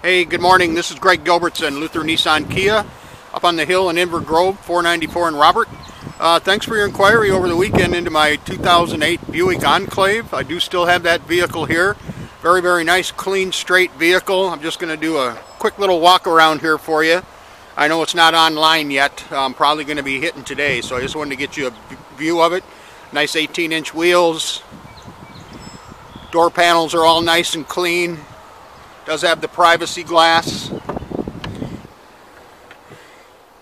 Hey, good morning. This is Greg Gilbertson, Luther Nissan Kia, up on the hill in Inver Grove, 494 in Robert. Uh, thanks for your inquiry over the weekend into my 2008 Buick Enclave. I do still have that vehicle here. Very, very nice, clean, straight vehicle. I'm just going to do a quick little walk around here for you. I know it's not online yet. I'm probably going to be hitting today, so I just wanted to get you a view of it. Nice 18-inch wheels. Door panels are all nice and clean. Does have the privacy glass.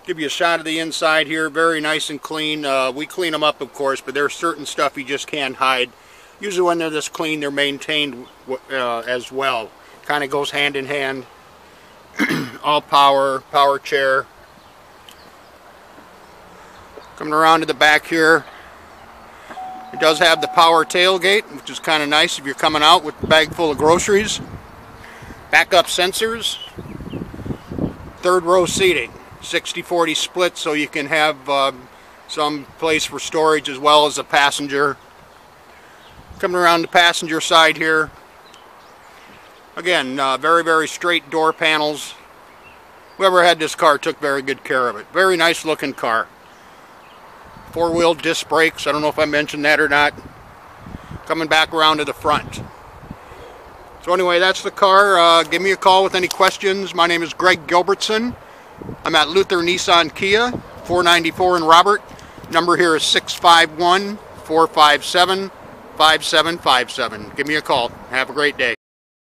Give you a shot of the inside here. Very nice and clean. Uh, we clean them up, of course, but there's certain stuff you just can't hide. Usually when they're this clean, they're maintained uh, as well. Kind of goes hand in hand. all power, power chair. Coming around to the back here, it does have the power tailgate, which is kind of nice if you're coming out with a bag full of groceries. Backup sensors. Third row seating. 60-40 split so you can have um, some place for storage as well as a passenger. Coming around the passenger side here. Again, uh, very, very straight door panels. Whoever had this car took very good care of it. Very nice looking car four-wheel disc brakes. I don't know if I mentioned that or not. Coming back around to the front. So anyway, that's the car. Uh, give me a call with any questions. My name is Greg Gilbertson. I'm at Luther Nissan Kia, 494 in Robert. Number here is 651-457-5757. Give me a call. Have a great day.